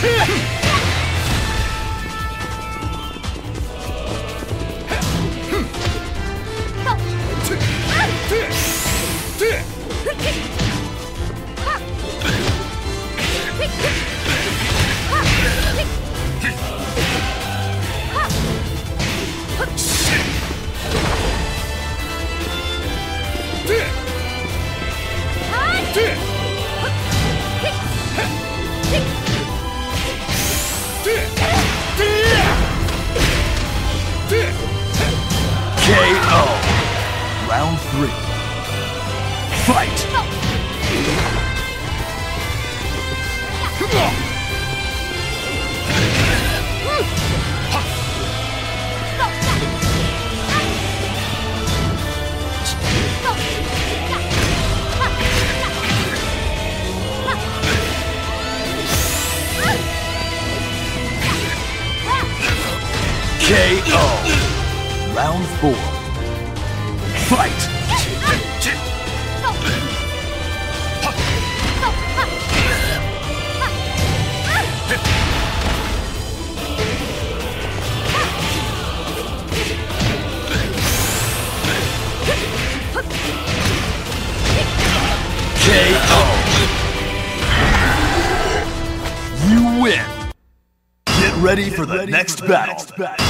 KO. Round four. Fight! KO. You win. Get ready for the next battle.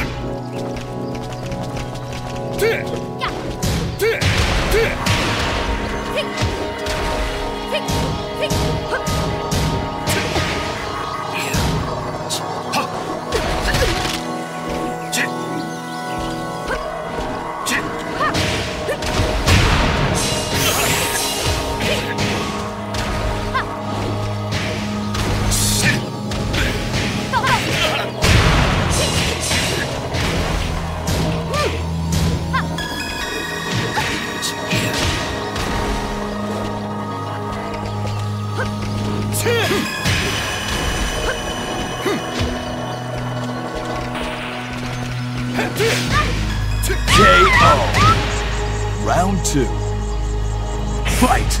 KO. Round two. Fight!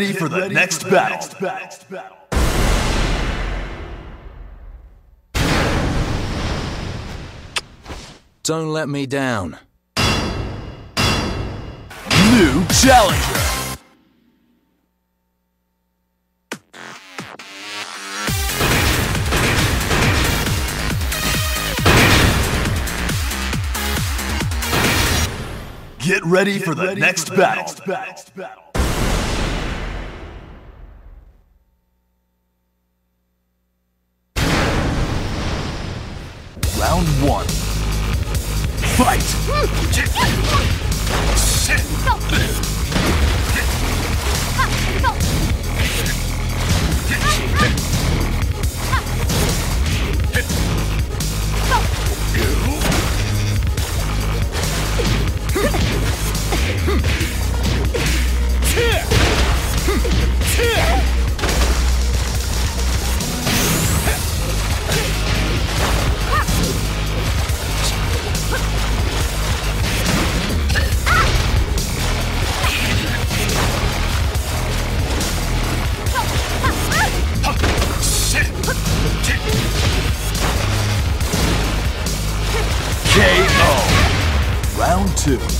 Get ready for the next battle. Don't let me down. New challenger. Get ready for the next battle. Round Round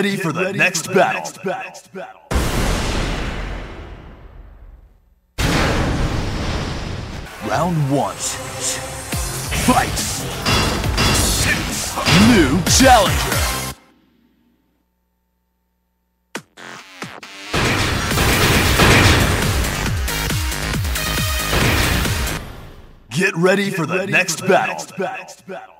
Get ready for the, next, battle. Round one. Fight. New challenger. Get ready for the, next, battle.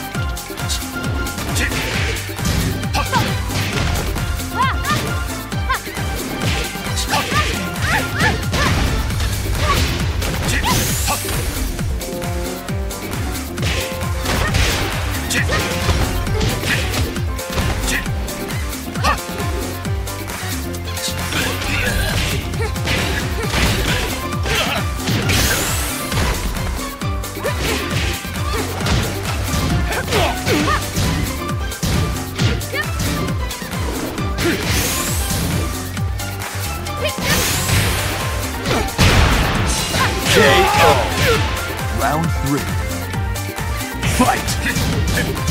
Fight!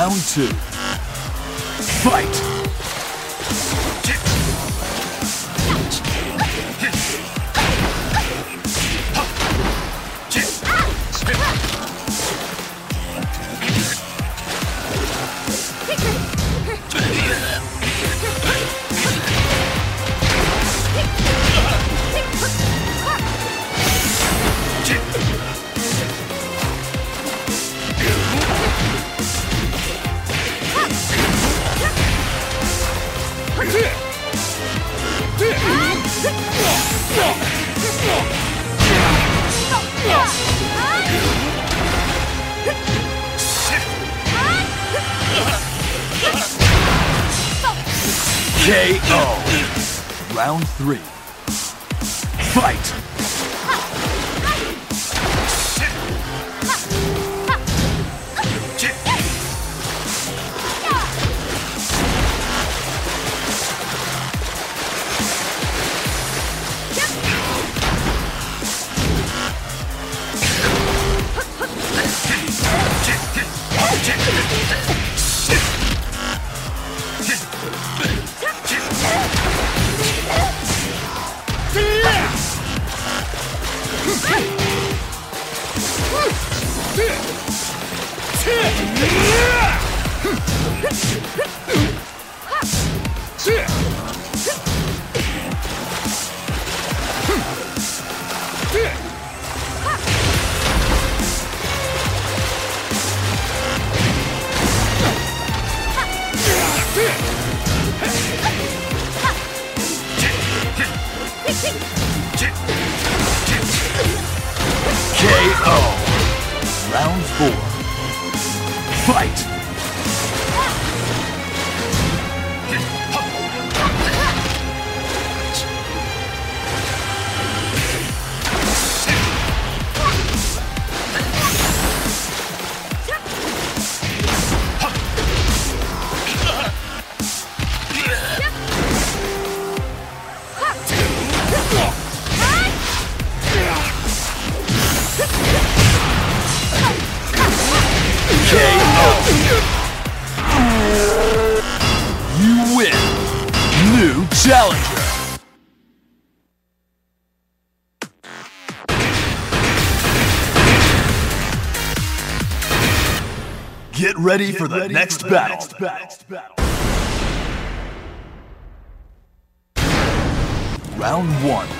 Round two. Fight! ready for the, ready next, for the battle. Next battle. Round 1.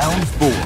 Round 4.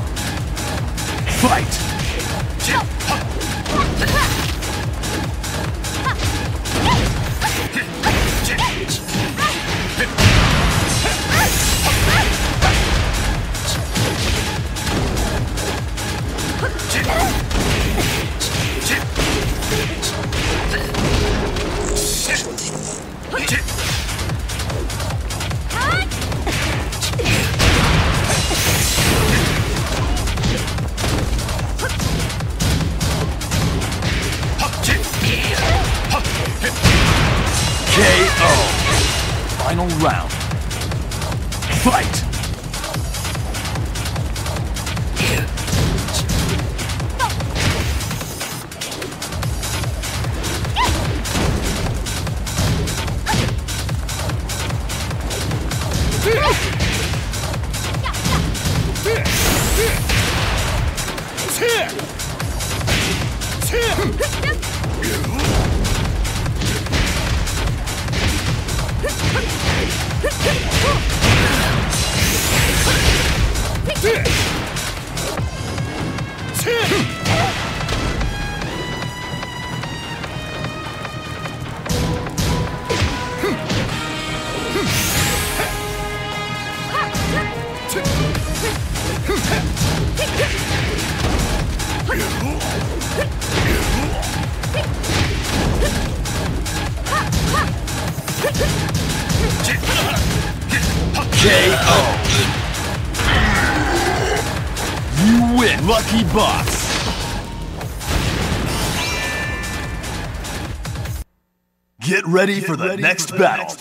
Get ready for the, next, battle.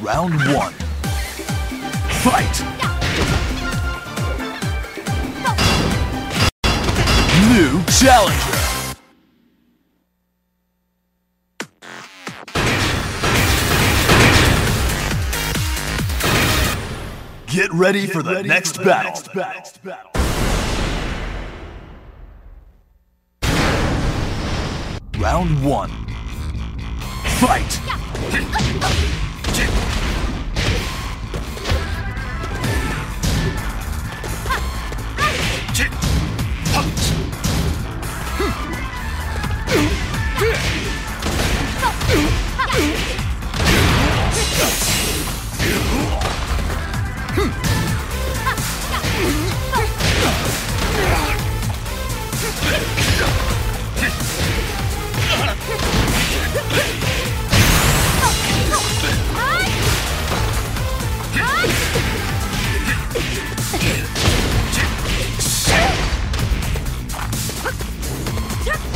Round one. Fight! New challenger. Get ready for the, next, battle. Round one. Fight!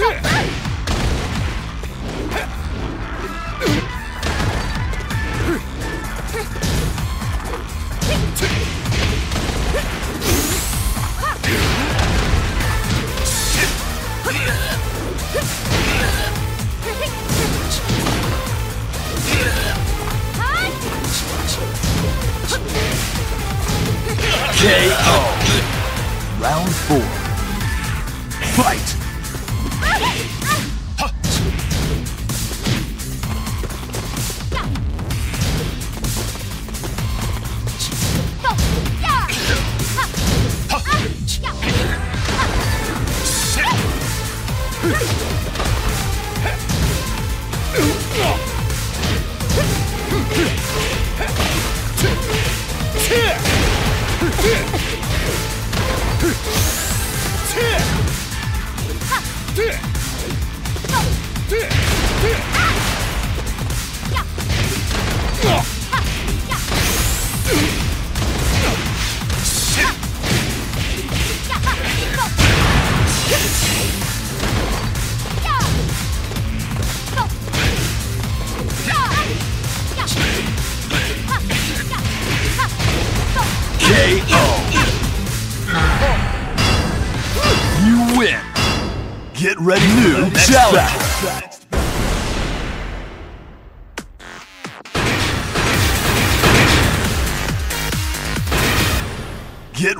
KO.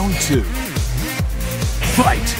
Round two. Fight!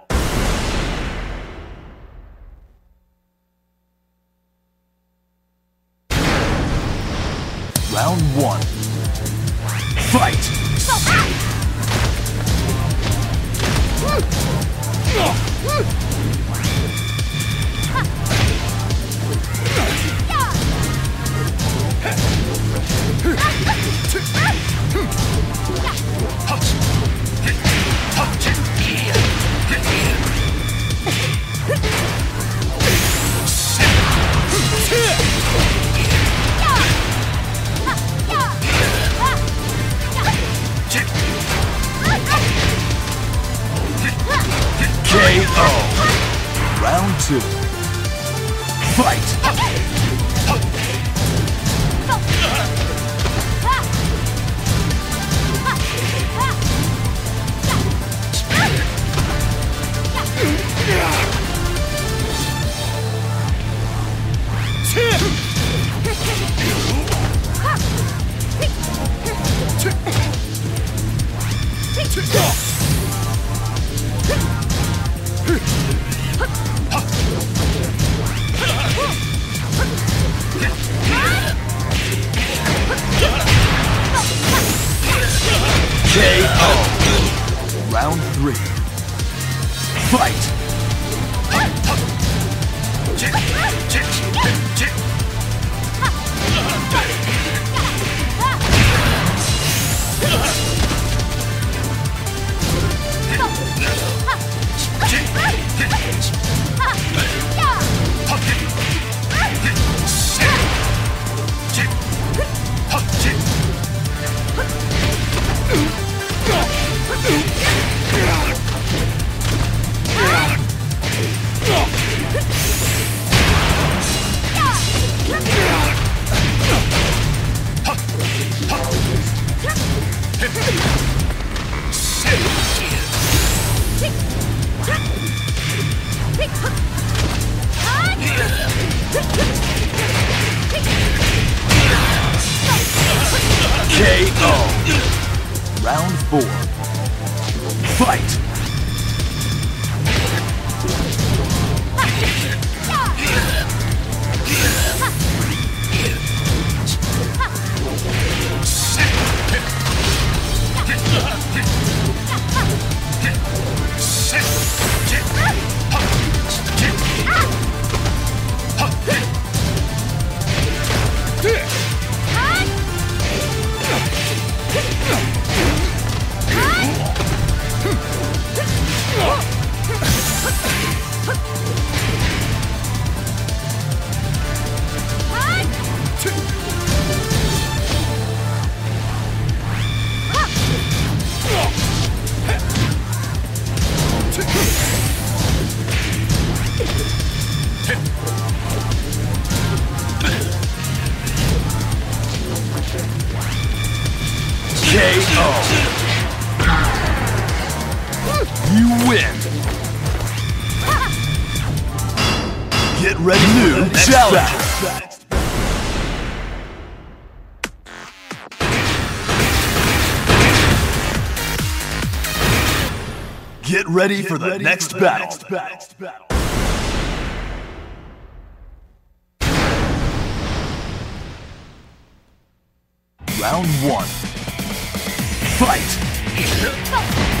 Get ready for the, next, battle. Round one. Fight!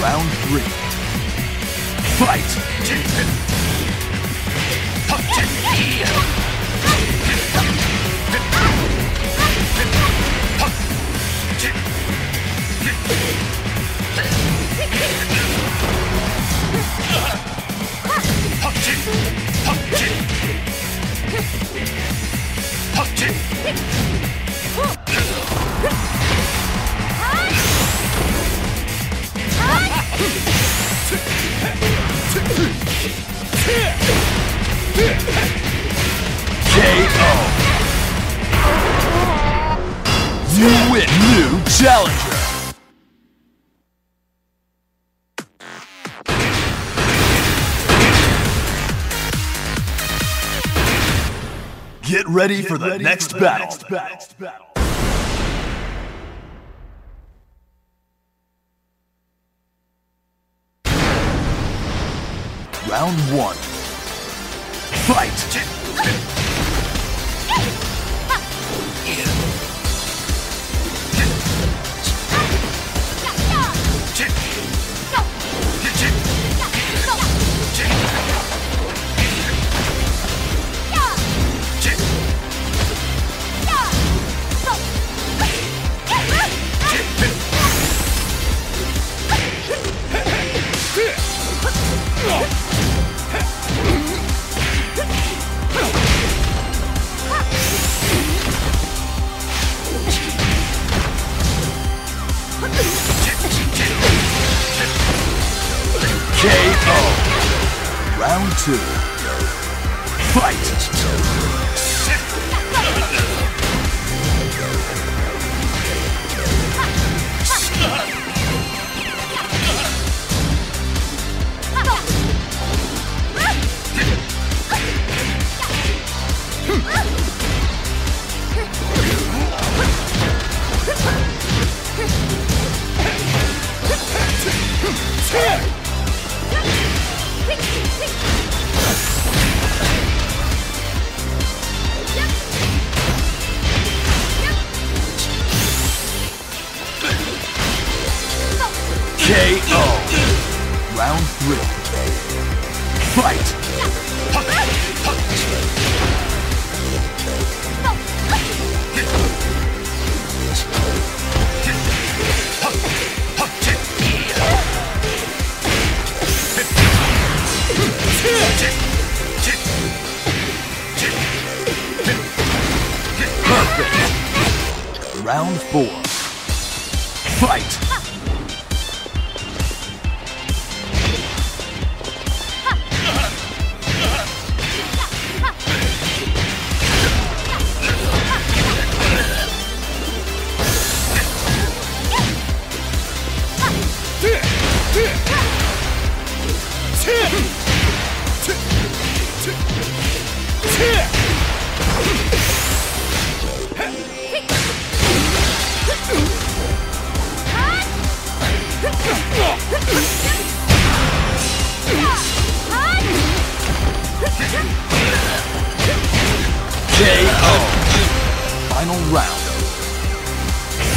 Round three. Fight! KO. Win. New challenger. Get ready for the, next, battle. Round one. Fight! Round two. Fight!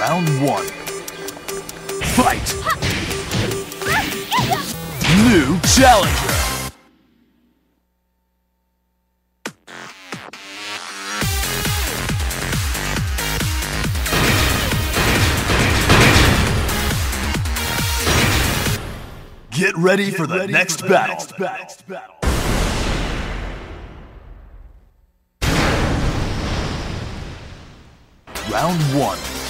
Round one. Fight! New challenger! Get ready Get for the, ready next, for the battle. next battle. Next battle. Round 1.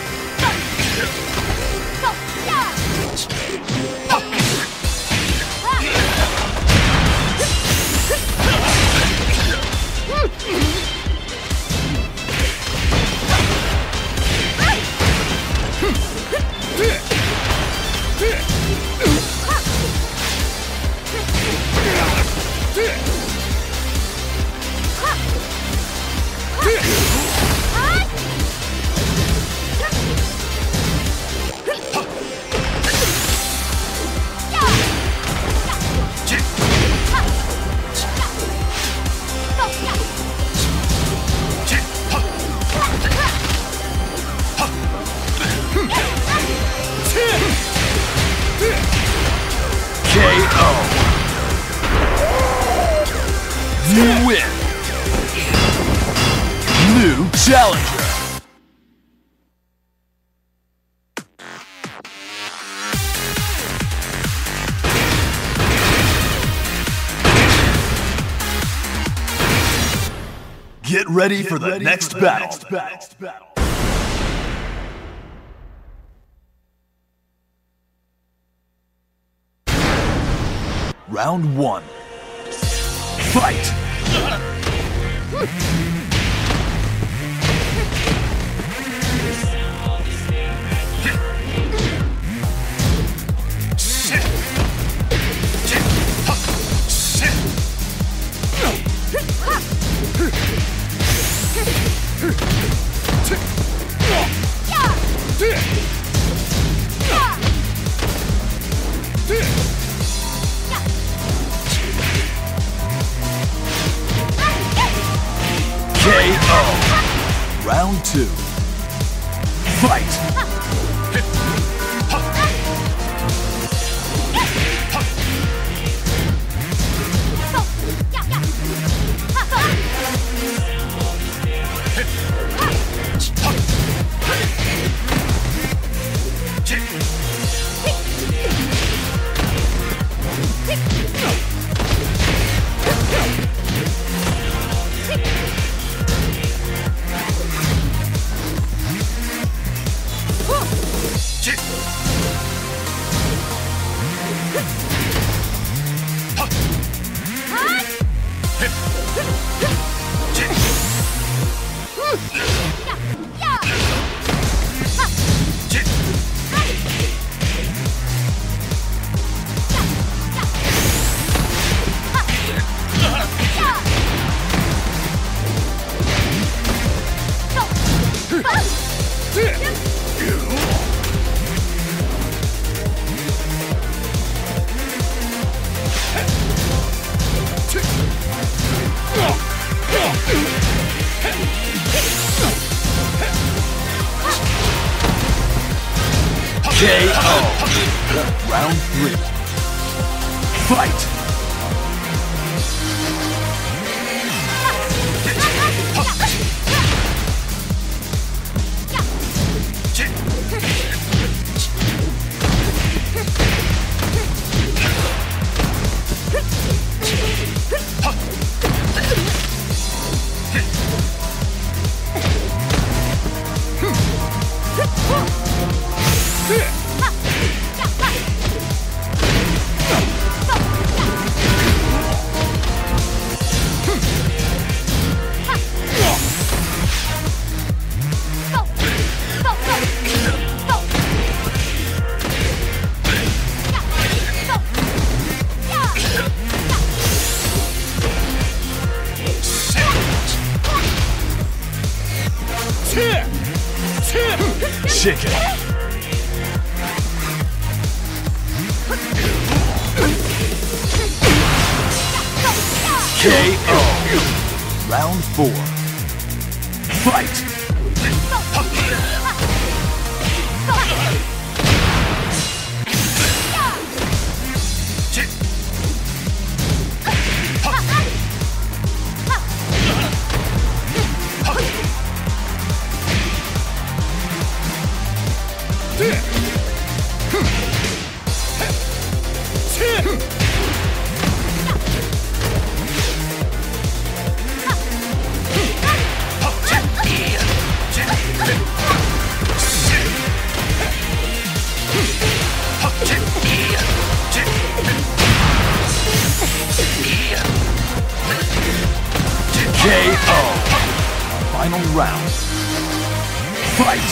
Get ready for the next battle. Round one. Fight! Round two. Fight! Final round. Fight!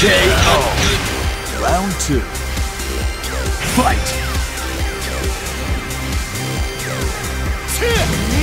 KO. Round two. Fight! KO.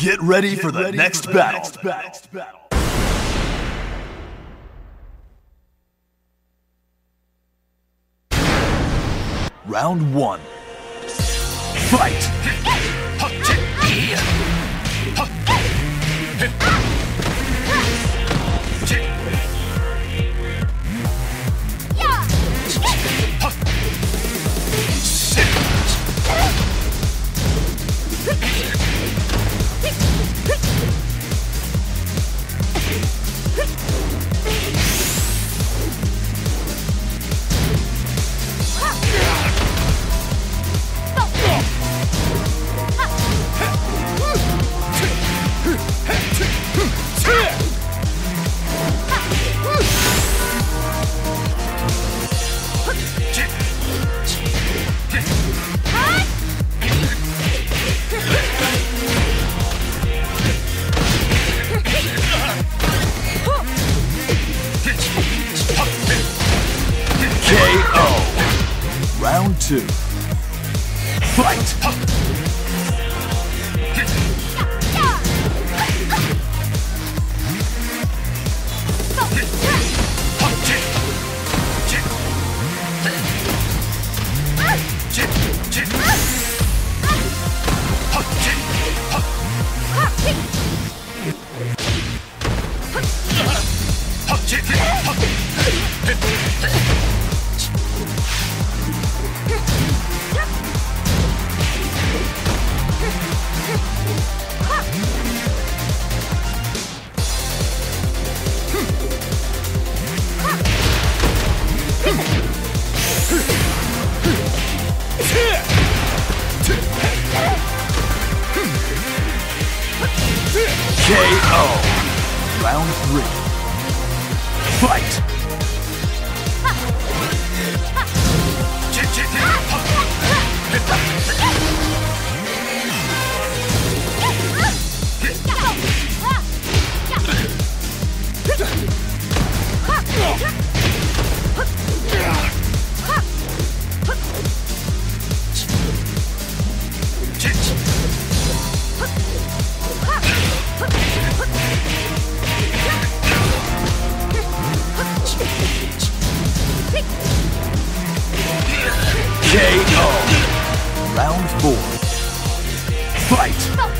Get ready Get for the, ready next, for the battle. next battle. Round one. Fight! Two. Fight! Fight!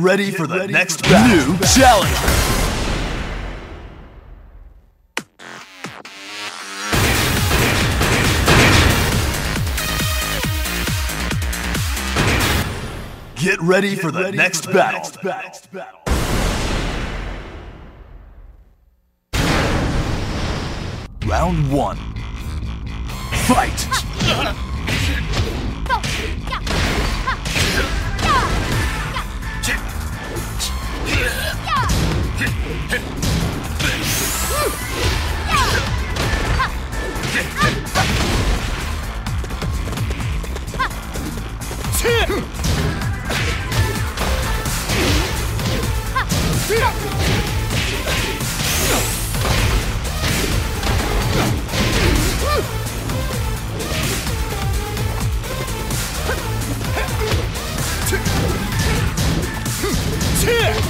Get ready for the next battle. New challenger. Get ready for the next battle. Round one. Fight! Here!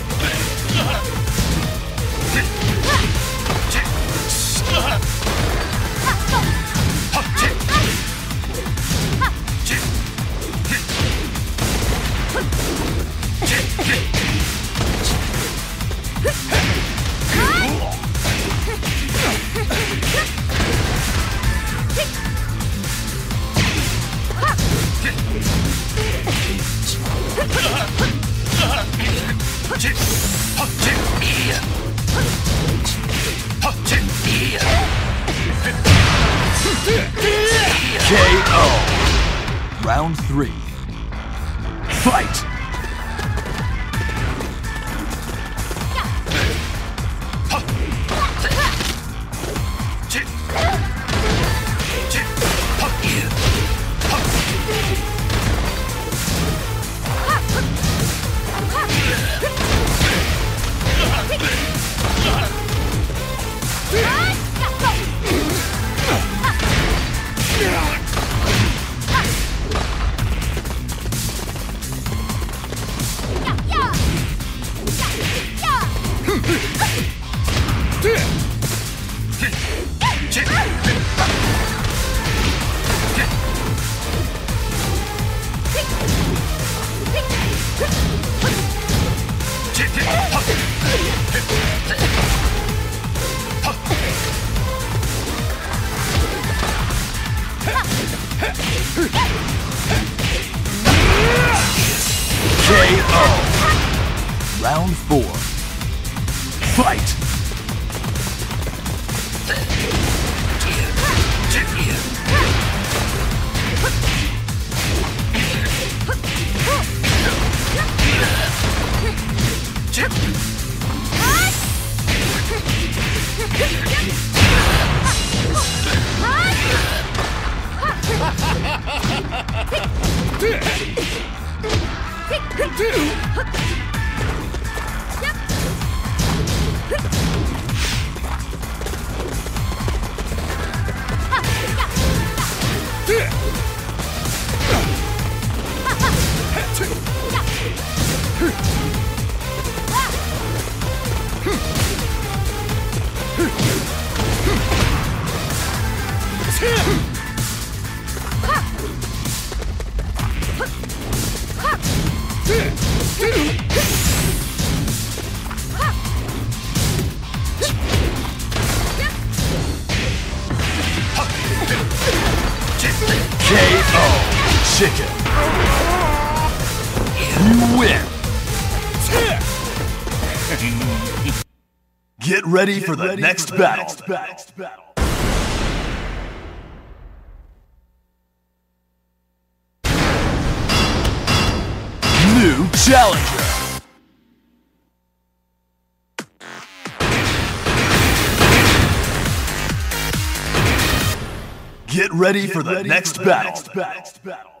Round four. Fight! Get ready for the next battle. New challenger. Get ready for the next battle.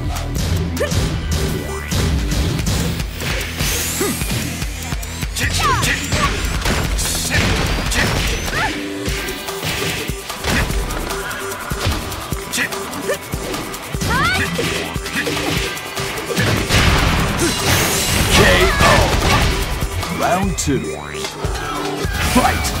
Round two. Fight.